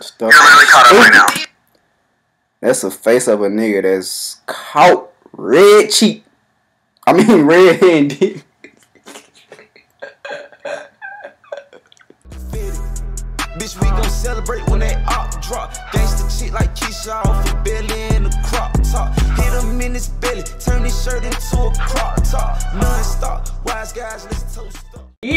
Stuff You're literally caught up right now. That's the face of a nigga that's caught red cheek. I mean red handed. Bitch, we gon' celebrate when they op drop. Gangsta shit like Keisha off a belly in the crop top. Hit him in his belly, turn his shirt into a crop top. Non-stop, wise guys, let's toast up. Yo,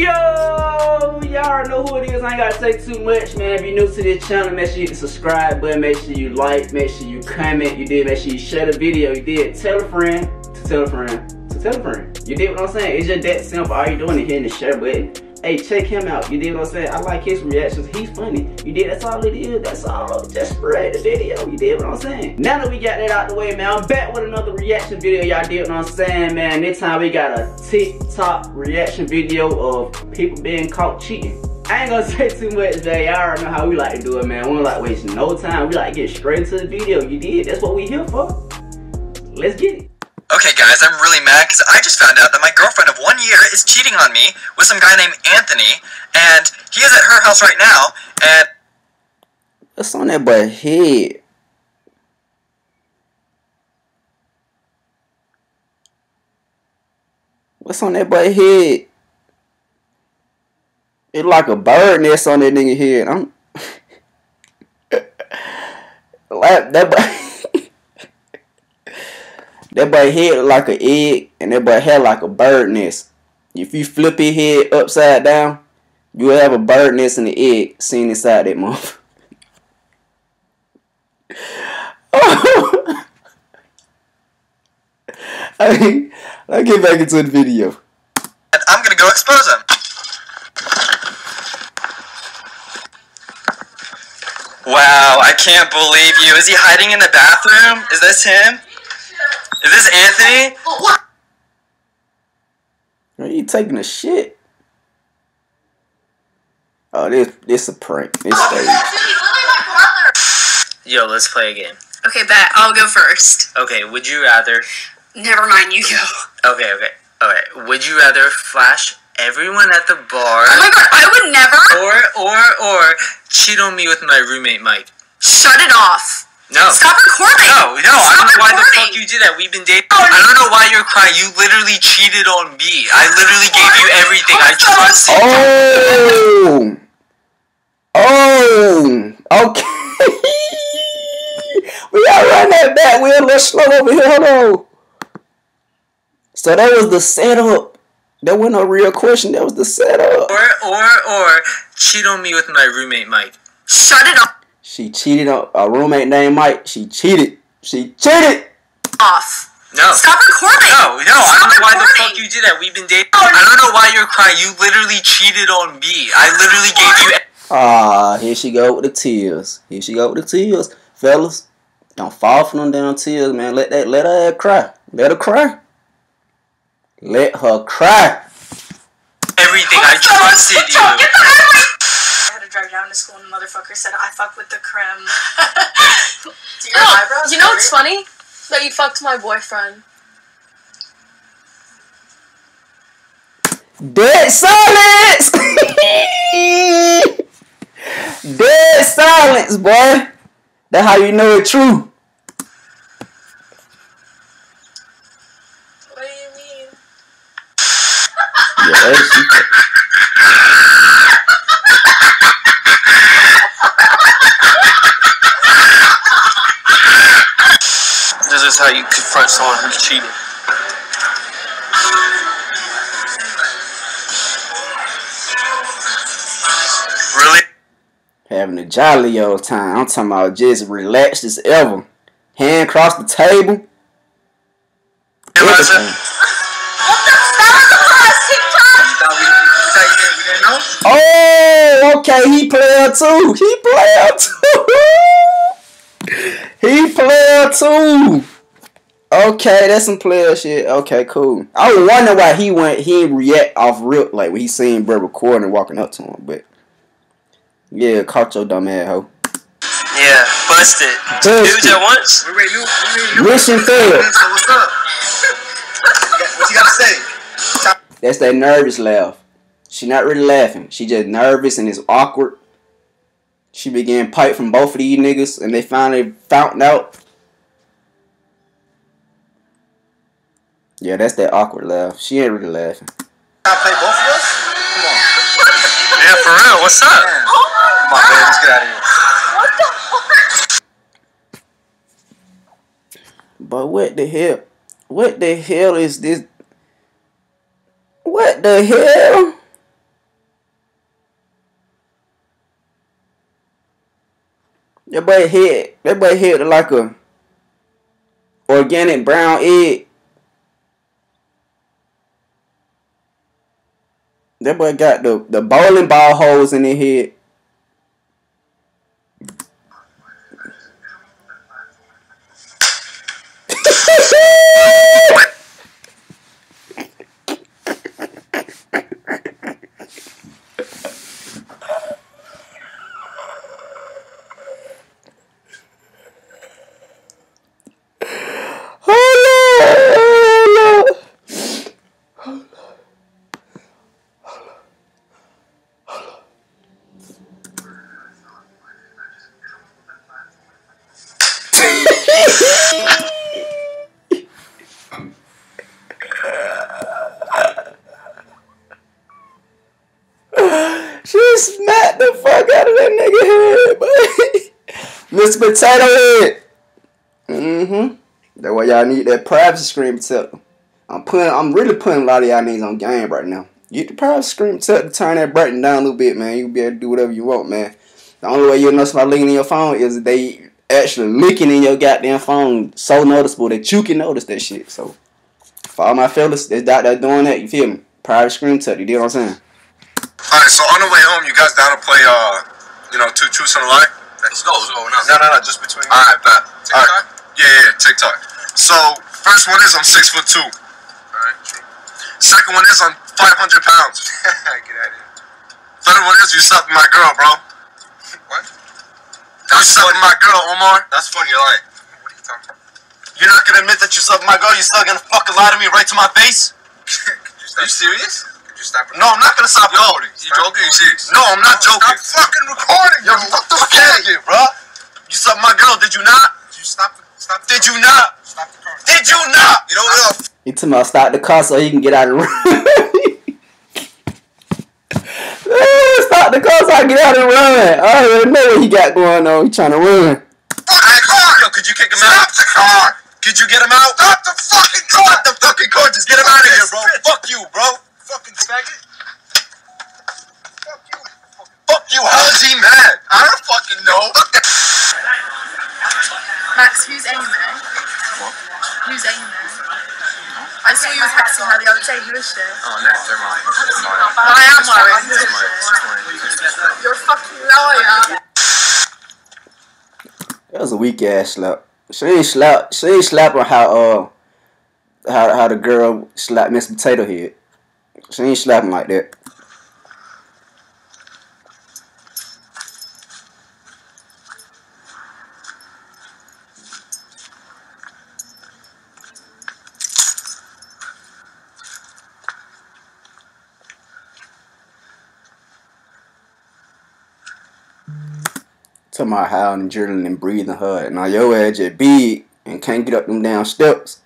y'all know who it is. I ain't gotta say too much, man. If you're new to this channel, make sure you hit the subscribe button. Make sure you like. Make sure you comment. You did. Make sure you share the video. You did. Tell a friend to tell a friend to tell a friend. You did what I'm saying? It's just that simple. All you doing is hitting the share button hey, check him out. You did what I'm saying? I like his reactions. He's funny. You did. That's all it is. That's all. Just spread the video. You did what I'm saying? Now that we got that out the way, man, I'm back with another reaction video. Y'all did what I'm saying, man. This time we got a TikTok reaction video of people being caught cheating. I ain't gonna say too much, man. Y'all already know how we like to do it, man. We don't like waste no time. We like to get straight into the video. You did. That's what we here for. Let's get it. Okay guys, I'm really mad because I just found out that my girlfriend of one year is cheating on me with some guy named Anthony, and he is at her house right now, and... What's on that boy head? What's on that boy head? It's like a bird nest on that nigga head. I'm... like, that boy... That boy head like an egg, and that boy hair like a bird nest. If you flip his head upside down, you will have a bird nest and an egg seen inside that mouth. I mean, let's get back into the video. I'm gonna go expose him. Wow, I can't believe you. Is he hiding in the bathroom? Is this him? Is this Anthony? Oh, Are you taking a shit? Oh, this this a prank. This oh, stage. Yo, let's play a game. Okay, bet. I'll go first. Okay, would you rather? Never mind, you go. Okay, okay, okay. Would you rather flash everyone at the bar? Oh my god, I would never. Or or or cheat on me with my roommate Mike. Shut it off. No. Stop recording. No, no. Stop I don't know why the fuck you did that. We've been dating. Oh, I don't know why you're crying. You literally cheated on me. I literally gave you everything. I trusted you. Oh. Oh. Okay. we gotta run that back. We're a little slow over here. Hold on. So that was the setup. That wasn't a real question. That was the setup. Or, or, or cheat on me with my roommate Mike. Shut it up. She cheated on a roommate named Mike. She cheated. She cheated. Off. No. Stop recording. No, no. Stop I don't know recording. why the fuck you did that. We've been dating. I don't know why you're crying. You literally cheated on me. I literally gave you. Ah, here she go with the tears. Here she go with the tears, fellas. Don't fall for them damn tears, man. Let that, let her cry. Let her cry. Let her cry. Everything I trusted you drive down to school and the motherfucker said, I fuck with the creme. Do your oh, eyebrows You know what's funny? That you fucked my boyfriend. Dead silence! Dead silence, boy. That's how you know it's true. What do you mean? yeah, is how you confront someone who's cheating. Really? Having a jolly old time. I'm talking about just relaxed as ever. Hand across the table. Hey, what the fuck? Oh, okay, he player too. He player too. he player too. Okay, that's some player shit. Okay, cool. I was wondering why he went he didn't react off real like when he seen bro recording and walking up to him, but yeah, caught your dumb ass hoe. Yeah, busted. Two dudes at once. Wait, wait, you, you, Mission failed. So what's up? what you gotta say? That's that nervous laugh. She not really laughing. She just nervous and it's awkward. She began pipe from both of these niggas, and they finally found out. Yeah, that's that awkward laugh. She ain't really laughing. I play both of us? Come on. Yeah, for real. What's up? Oh my Come on, babe. Let's get out of here. What the fuck? But what the hell? What the hell is this? What the hell? That boy head, that boy head like a organic brown egg. That boy got the, the bowling ball holes in his head. Hold on, hold on. She smacked the fuck out of that nigga head, boy. Mr. Potato Head. Mm-hmm. That's why y'all need that privacy screen protector. I'm putting I'm really putting a lot of y'all niggas on game right now. Get the privacy screen protector, turn that brighten down a little bit, man. You'll be able to do whatever you want, man. The only way you'll know licking in your phone is they actually looking in your goddamn phone so noticeable that you can notice that shit. So for all my fellas that's out there doing that, you feel me? Private screen protector, you know what I'm saying? Alright, so on the way home, you guys down to play, uh, you know, two truths and a lie? Let's go. Let's go. No. No, no, no, just between me. Alright, bet. Alright. Yeah, yeah, yeah, TikTok. So, first one is I'm six foot two. Alright, true. Second one is I'm 500 pounds. Get out of here. Third one is you sucked my girl, bro. What? You sucked my girl, Omar. That's funny. You're lying. What are you talking about? You're not gonna admit that you sucked my girl. You're still gonna fucking lie to me right to my face? Are you serious? Could you stop? No, I'm not gonna stop recording. You joking? You serious? No, I'm not joking. Stop fucking recording, Yo, what the fuck out of here, bro? You sucked my girl, did you not? Did you stop? Stop. The Did you not? Stop the car. Did you not? You know what? He told me I'll start the car so he can get out of the room. the car so I can get out and run. I already know what he got going on. He trying to run. Fucking car! Yo, could you kick him out? Stop the car! Could you get him out? Stop the fucking car! Stop the fucking car! Just get him out of here, bro. Fuck you, bro. Fucking faggot. Fuck you. Fuck you. How is he mad? I don't fucking know. Max, who's Amy? Who's Amy? I saw you texting her the other day. Who is she? Oh, no, never mind. Never mind. I am worried. Who is she? You're a fucking liar. That was a weak ass slap. She ain't slap. She ain't slapping how uh how how the girl slapped Miss Potato Head. She ain't slapping like that. Talking about howling and drilling and breathing hard. Now your ass just big and can't get up them down steps.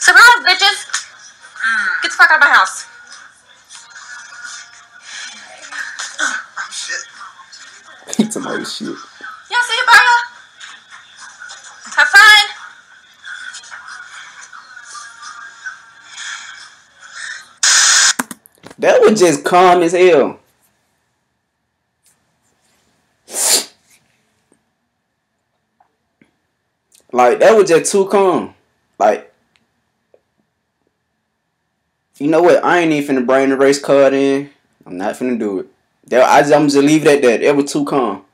Surprise, bitches! Get the fuck out of my house. Shit. Y'all see you, Bella? Have fun. That was just calm as hell. Like that was just too calm. Like you know what? I ain't even finna bring the race card in. I'm not finna do it. That I just, I'm just leave it at that. It was too calm.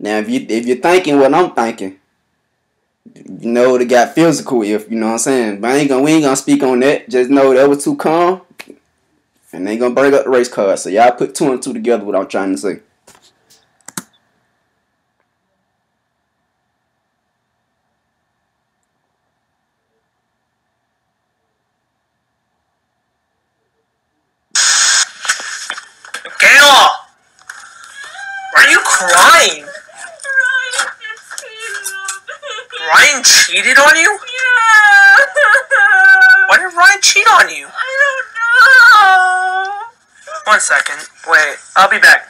Now if you if you're thinking what I'm thinking, you know it got physical if you know what I'm saying. But I ain't gonna we ain't gonna speak on that. Just know that was too calm. And they gonna bring up the race card. So y'all put two and two together what I'm trying to say. Are you crying? Ryan cheated on you? Yeah. Why did Ryan cheat on you? I don't know. One second. Wait, I'll be back.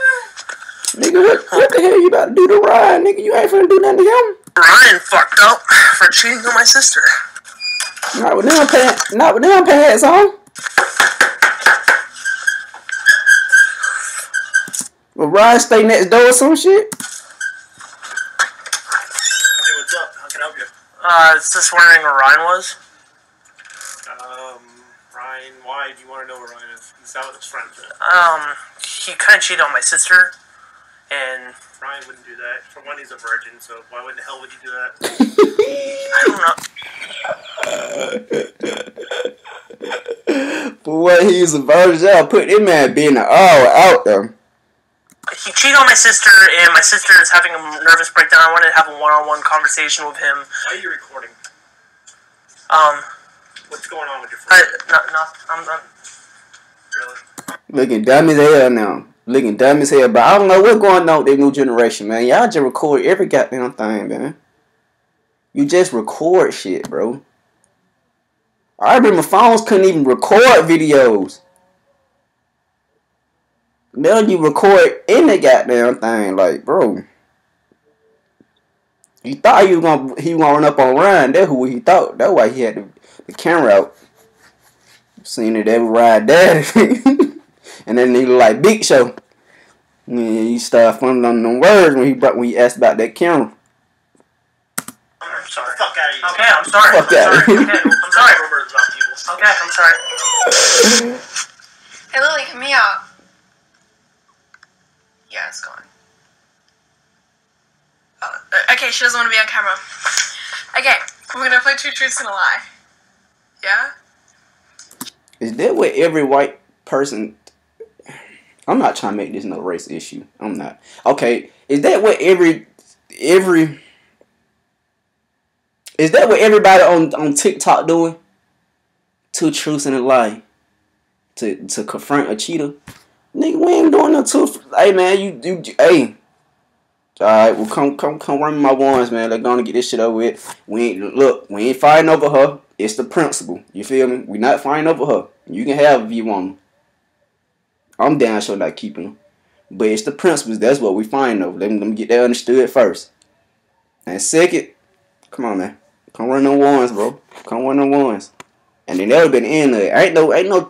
Nigga, what, what the hell you about to do to Ryan? Nigga, you ain't finna do nothing to him. Ryan fucked up for cheating on my sister. Not with them pants, not with them pants on. Will Ryan stay next door or some shit? Hey, what's up? How can I help you? Uh, I was just wondering where Ryan was. Um, Ryan, why do you want to know where Ryan is? He's out with his friends. Um, he kind of cheated on my sister, and Ryan wouldn't do that. For one, he's a virgin, so why would the hell would you do that? I don't know. For what he's a virgin, y'all put him man being all out there. He cheated on my sister, and my sister is having a nervous breakdown. I wanted to have a one-on-one conversation with him. Why are you recording? Um, What's going on with your I, no, no, I'm, I'm Really? Looking dumb as hell now. Looking dumb as hell, but I don't know what's going on with the new generation, man. Y'all just record every goddamn thing, man. You just record shit, bro. I remember phones couldn't even record videos. Now you record in the goddamn thing, like, bro. He thought he was gonna he was gonna run up on Ryan. That's who he thought. That's why he had the, the camera out. Seen it every ride there. and then he look like Big Show. And he started fumbling on them words when he brought when he asked about that camera. I'm sorry. Fuck out of here. Okay, I'm sorry. Fuck I'm that. sorry. Okay, I'm sorry. Rumors about people. Okay, I'm sorry. Hey Lily, come me out. Yeah, it's gone. Oh, okay, she doesn't want to be on camera. Okay, we're gonna play two truths and a lie. Yeah? Is that what every white person? I'm not trying to make this no race issue. I'm not. Okay, is that what every every is that what everybody on on TikTok doing? Two truths and a lie to to confront a cheater. Nigga, we ain't doing no two. Hey man, you you hey. All right, well come come come run my ones, man. They're gonna get this shit over with. We ain't look. We ain't fighting over her. It's the principle. You feel me? We not fighting over her. You can have if you want. I'm down sure not keeping them. But it's the principles. That's what we find over. Let me, let me get that understood first. And second, come on, man. Come run them ones, bro. Come run them ones. And then that would been the end of it. Ain't no, ain't no.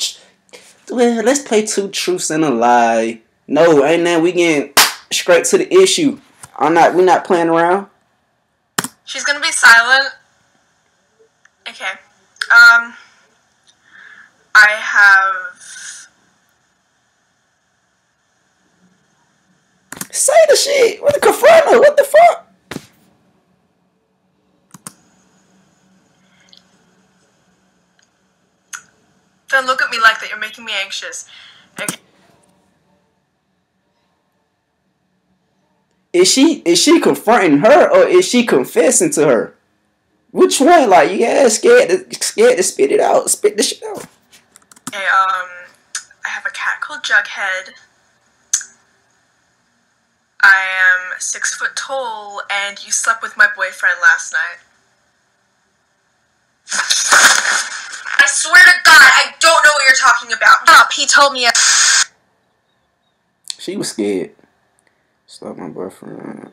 Let's play two truths and a lie. No, ain't that we getting straight to the issue. I'm not. we're not playing around. She's gonna be silent. Okay. Um. I have. Say the shit. What the confront? What the fuck? Don't look at me like that. You're making me anxious. Okay. Is she is she confronting her or is she confessing to her? Which one? Like you yeah, scared to scared to spit it out, spit the shit out. Okay. Um. I have a cat called Jughead. I am six foot tall, and you slept with my boyfriend last night. I swear to God, I don't know what you're talking about. Up, he told me. She was scared. Stop my boyfriend.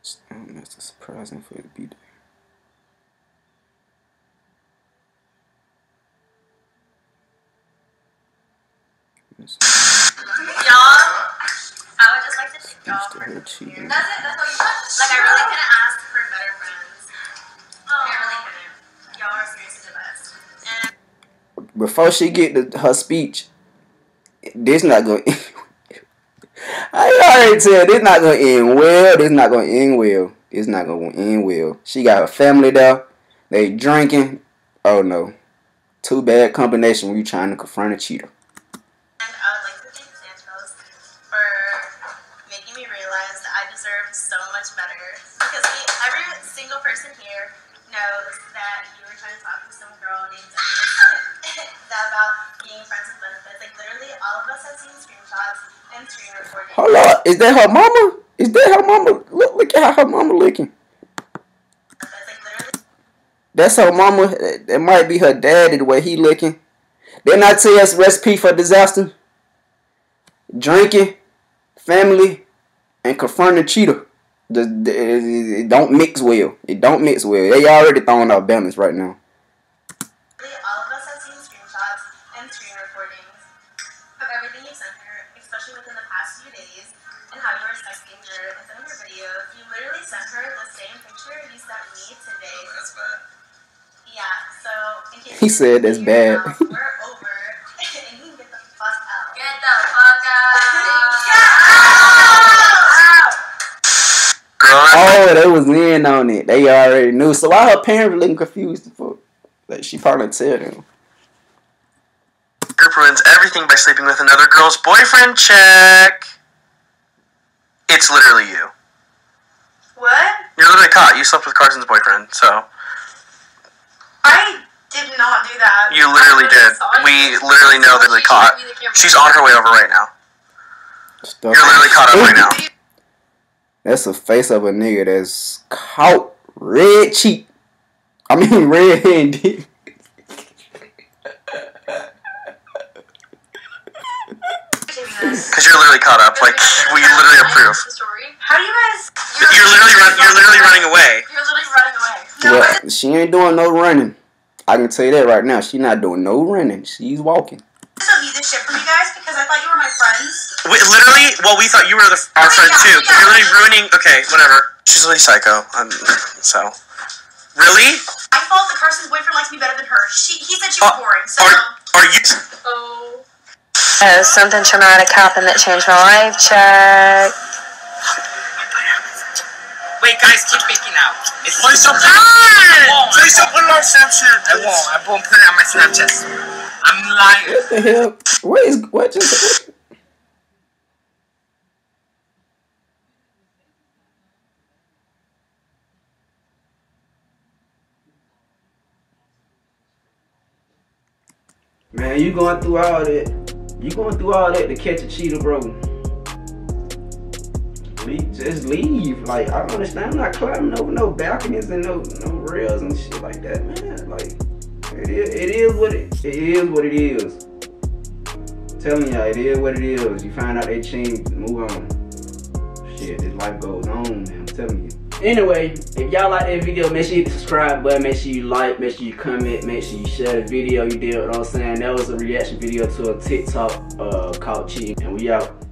That's a surprising for it to be there. Y'all, I would just like to thank y'all for. That's it. That's all you want. Like I really couldn't before she get her speech, this not going. I already tell this not gonna end well. This not gonna end well. This not gonna end well. She got her family there. They drinking. Oh no, too bad combination when you trying to confront a cheater. better because we, every single person here knows that you were trying to talk to some girl named Emily about being friends with benefits. Like literally, all of us have seen screenshots and screen recordings. Hold up, is that her mama? Is that her mama? Look, look at how her mama looking. That's her mama. That might be her daddy the way he looking. Didn't I tell us recipe for disaster? Drinking, family, and confronting cheater. it don't mix well. It don't mix well. They already throwing out balance right now. He said that's bad. we're over, and you can get the fuck out. Get the fuck Oh, they was in on it. They already knew. So why her parents looking confused? For like she probably tell them. Group ruins everything by sleeping with another girl's boyfriend. Check. It's literally you. What? You're literally caught. You slept with Carson's boyfriend, so I did not do that. you literally did. We literally know that they caught. She's on her way over right now. Stuff. You're literally caught up right now. That's the face of a nigga that's caught red cheek. I mean red handed. Because you're literally caught up. Like we literally approve. How do you guys? You're literally run, You're literally running away. You're literally running away. Well, she ain't doing no running. I can tell you that right now. She's not doing no running. She's walking. I still need this shit from you guys because I thought you were my friends. We, literally, well, we thought you were the, our friend too. But you're literally ruining. Okay, whatever. She's really psycho. Um, so, really? I thought the person's boyfriend likes me better than her. She, he said she was Uh, boring. So. Are are you? Oh. Oh, something traumatic happened that changed my life. Check. Wait, guys, keep picking out. It's Please don't put Please don't put it on Snapchat. I won't. I won't put it on my Snapchat. I'm lying. What the hell? What is what just? What? Man, you going through all that? You going through all that to catch a cheater, bro? Just leave. Like I don't understand. I'm not climbing over no balconies and no no rails and shit like that, man. Like it is, it is what it, it is what it is. telling y'all, it is what it is. You find out they change, move on. Shit, this life goes on, man. I'm telling you. Anyway, if y'all like that video, make sure you subscribe button, make sure you like, make sure you comment, make sure you share the video. You did what I'm saying. That was a reaction video to a TikTok uh, called Cheating, and we out.